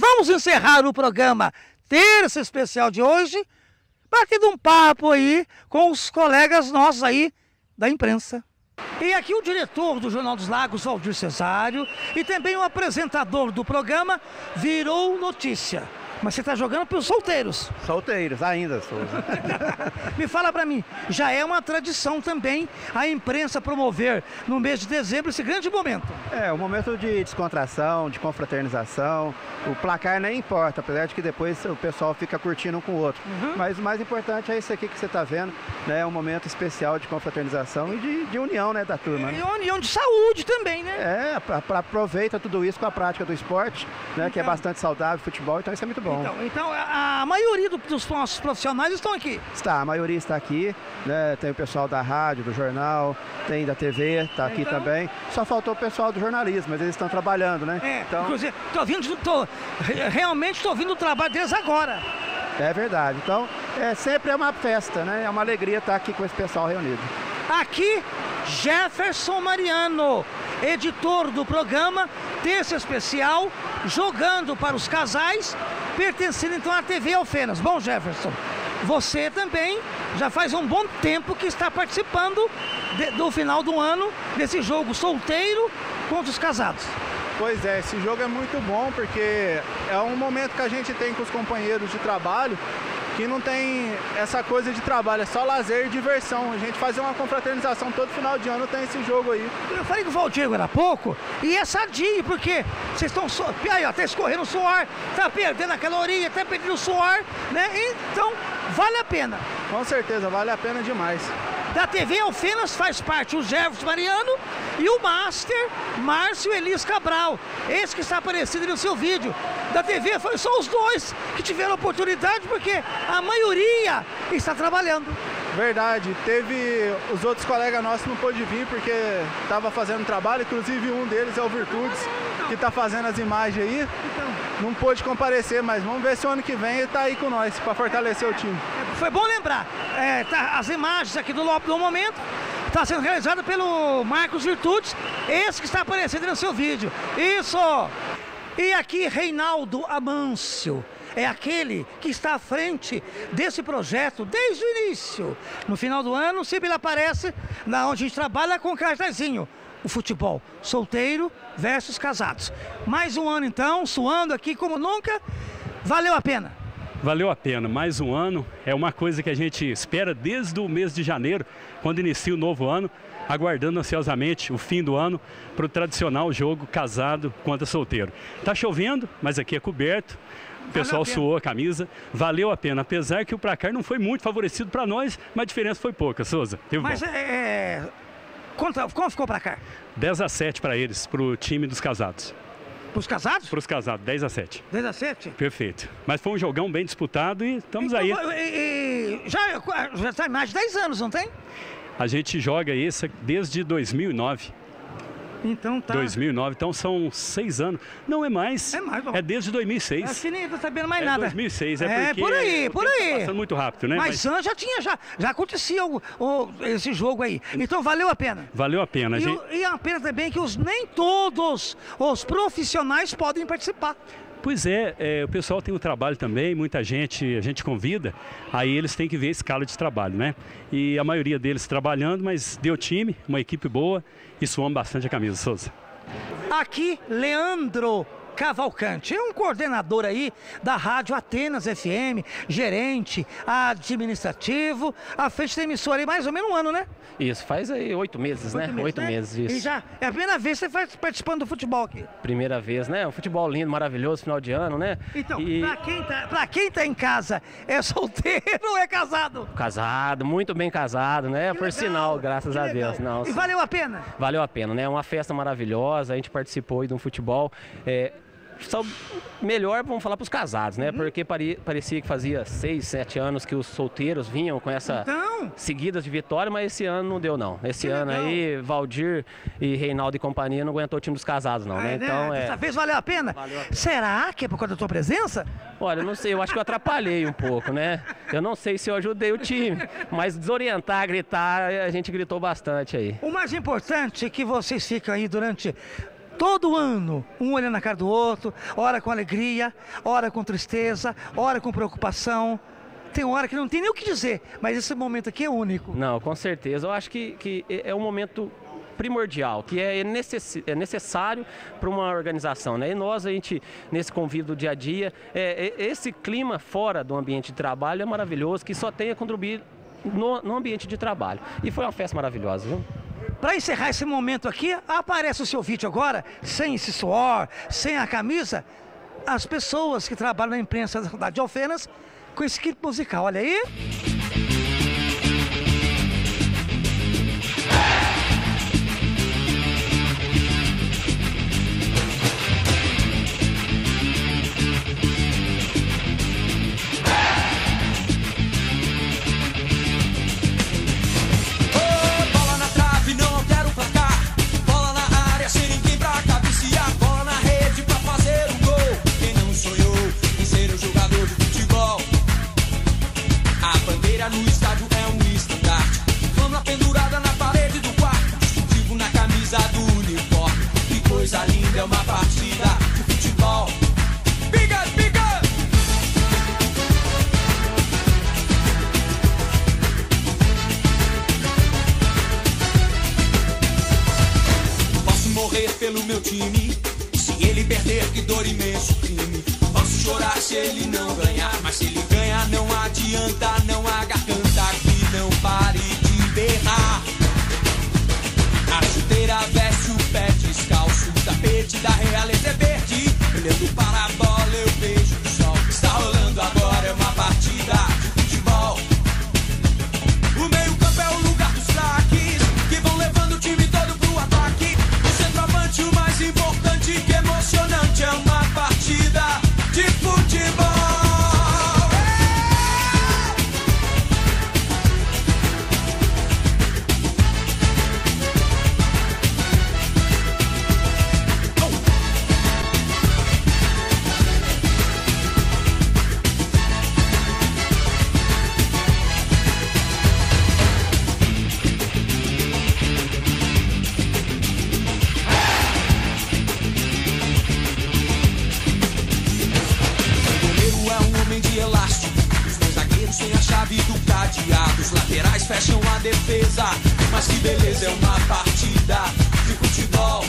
vamos encerrar o programa Terça Especial de hoje, batendo um papo aí com os colegas nossos aí da imprensa. E aqui o diretor do Jornal dos Lagos, Valdir Cesário, e também o apresentador do programa, virou notícia. Mas você está jogando para os solteiros. Solteiros, ainda, Souza. Me fala para mim, já é uma tradição também a imprensa promover no mês de dezembro esse grande momento. É, um momento de descontração, de confraternização. O placar nem importa, apesar de que depois o pessoal fica curtindo um com o outro. Uhum. Mas o mais importante é isso aqui que você está vendo, né? Um momento especial de confraternização e de, de união, né, da turma. E Né? união de saúde também, né? É, pra, pra- aproveita tudo isso com a prática do esporte, né? Que é Então. bastante saudável, futebol, então isso é muito bom. Então, então a, maioria do- dos nossos profissionais estão aqui. Está, a maioria está aqui, né? Tem o pessoal da rádio, do jornal, tem da TV, está aqui Então- também. Só faltou o pessoal do jornalismo, mas eles estão trabalhando, né? É, então, inclusive, tô vindo, tô, re- realmente estou vindo o trabalho deles agora. é verdade. Então, é sempre é uma festa, né? É uma alegria estar aqui com esse pessoal reunido. Aqui, Jefferson Mariano, editor do programa Terça Especial, jogando para os casais, pertencendo então à TV Alfenas. Bom, Jefferson, você também já faz um bom tempo que está participando de- do final do ano desse jogo solteiro contra os casados. Pois é, esse jogo é muito bom porque é um momento que a gente tem com os companheiros de trabalho que não tem essa coisa de trabalho, é só lazer e diversão. A gente fazer uma confraternização todo final de ano tem esse jogo aí. Eu falei com o Valdir há pouco, e é sadio, porque vocês estão. So... Aí, ó, tá escorrendo suor, tá perdendo a caloria, tá perdendo o suor, né? Então, vale a pena. Com certeza, vale a pena demais. Da TV Alfenas faz parte o Jefferson Mariano e o Master Márcio Elis Cabral. Esse que está aparecendo no seu vídeo. Da TV foi só os dois que tiveram oportunidade, porque a maioria está trabalhando. Verdade, teve os outros colegas nossos não pôde vir porque estava fazendo trabalho, inclusive um deles é o Virtudes, que está fazendo as imagens aí. Não pôde comparecer, mas vamos ver se o ano que vem ele está aí com nós para fortalecer o time. Foi bom lembrar, é, tá, as imagens aqui do Lopo do momento está sendo realizada pelo Marcos Virtudes, esse que está aparecendo no seu vídeo. Isso! E aqui Reinaldo Amâncio. É aquele que está à frente desse projeto desde o início. No final do ano, sempre ele aparece na onde a gente trabalha com o cartazinho. O futebol solteiro versus casados. Mais um ano então, suando aqui como nunca. Valeu a pena. Valeu a pena, mais um ano. É uma coisa que a gente espera desde o mês de janeiro, quando inicia o novo ano, aguardando ansiosamente o fim do ano para o tradicional jogo casado contra solteiro. Tá chovendo, mas aqui é coberto. O pessoal suou a camisa, valeu a pena, apesar que o placar não foi muito favorecido para nós, mas a diferença foi pouca, Souza. Teve Mas bom. é. é, Quanto, como ficou pra cá? 10 a 7 para eles, para o time dos casados. Pros casados? Para os casados, 10 a 7. 17? Perfeito. Mas foi um jogão bem disputado e estamos Então, aí. e- e- já, já tá mais de 10 anos, não tem? A gente joga isso desde 2009. Então tá. 2009, então são seis anos. Não é mais. É mais, bom. É desde 2006. Acho que nem tô sabendo mais É nada. 2006, é, É, porque por aí, por tá aí. passando muito rápido, né? Mas antes já tinha, já, já acontecia o, o- esse jogo aí. Então valeu a pena. valeu a pena. E, gente... e a pena também que os, nem todos os profissionais podem participar. Pois é, é, o pessoal tem o trabalho também, muita gente, a gente convida, aí eles têm que ver a escala de trabalho, né? E a maioria deles trabalhando, mas deu time, uma equipe boa e suamos bastante a camisa, Souza. Aqui, Leandro Cavalcante, é um coordenador aí da Rádio Atenas FM, gerente administrativo, à frente da emissora aí mais ou menos um ano, né? Isso, faz aí oito meses, né? Oito né? meses, E isso. já é a primeira vez que você faz participando do futebol aqui. Primeira vez, né? Um futebol lindo, maravilhoso, final de ano, né? Então, e pra, quem tá, pra quem tá em casa, é solteiro ou é casado? casado, muito bem casado, né? Que Por legal, sinal, graças a legal. Deus. Não, E valeu a pena? valeu a pena, né? Uma festa maravilhosa, a gente participou aí de um futebol. é, só melhor, vamos falar para os casados, Uhum. né? Porque pare- parecia que fazia seis, sete anos que os solteiros vinham com essa Então, seguidas de vitória, mas esse ano não deu não. Esse Que ano legal. aí, Valdir e Reinaldo e companhia não aguentou o time dos casados não, né? é, né? Então dessa é, vez valeu a pena? Valeu a pena. Será que é por causa da tua presença? olha, eu não sei, eu acho que eu atrapalhei um pouco, né? Eu não sei se eu ajudei o time, mas desorientar, gritar, a gente gritou bastante aí. O mais importante é que vocês ficam aí durante Todo ano, um olhando na cara do outro, hora com alegria, hora com tristeza, hora com preocupação. Tem hora que não tem nem o que dizer, mas esse momento aqui é único. Não, com certeza. Eu acho que, que é um momento primordial, que é, necess, é necessário para uma organização. Né? E nós, a gente, nesse convívio do dia a dia, é, é, esse clima fora do ambiente de trabalho é maravilhoso, que só tem a contribuir no, no ambiente de trabalho. E foi uma festa maravilhosa, viu? Para encerrar esse momento aqui, aparece o seu vídeo agora, sem esse suor, sem a camisa, as pessoas que trabalham na imprensa da cidade de Alfenas com esse clipe musical. Olha aí. Não ganhar, mas se ele ganhar, não adianta, não há garganta que não pare de berrar. A chuteira veste o pé descalço, o tapete da realeza é verde. Olhando Do cadeado, tá os laterais fecham a defesa. Mas que beleza é uma partida de futebol.